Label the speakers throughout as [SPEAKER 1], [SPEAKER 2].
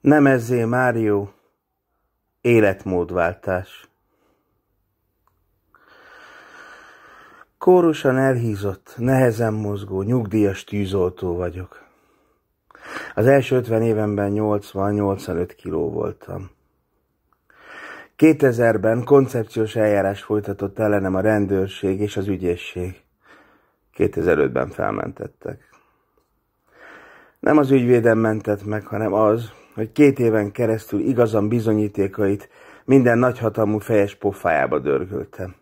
[SPEAKER 1] Nemezzé, Mário, életmódváltás. Kórusan elhízott, nehezen mozgó, nyugdíjas tűzoltó vagyok. Az első 50 évenben 80-85 kiló voltam. 2000-ben koncepciós eljárás folytatott ellenem a rendőrség és az ügyészség. 2005-ben felmentettek. Nem az ügyvédem mentett meg, hanem az, hogy két éven keresztül igazam bizonyítékait minden nagyhatalmú fejes pofájába dörgöltem.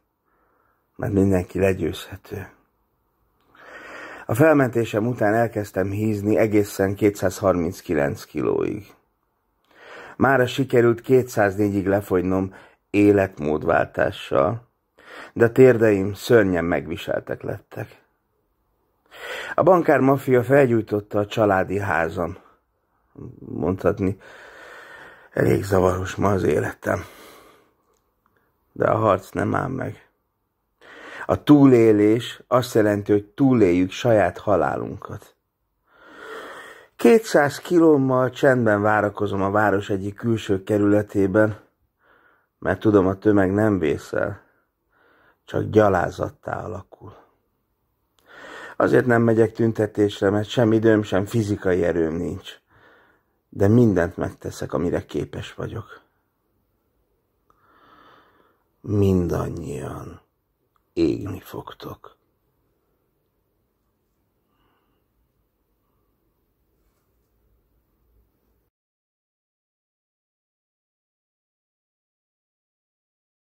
[SPEAKER 1] Mert mindenki legyőzhető. A felmentésem után elkezdtem hízni egészen 239 kilóig. Mára sikerült 204-ig lefogynom életmódváltással, de térdeim szörnyen megviseltek lettek. A bankár maffia felgyújtotta a családi házam. Mondhatni, elég zavaros ma az életem. De a harc nem áll meg. A túlélés azt jelenti, hogy túléljük saját halálunkat. 200 kilómmal csendben várakozom a város egyik külső kerületében, mert tudom, a tömeg nem vészel, csak gyalázattá alakul. Azért nem megyek tüntetésre, mert sem időm, sem fizikai erőm nincs. De mindent megteszek, amire képes vagyok. Mindannyian égni fogtok.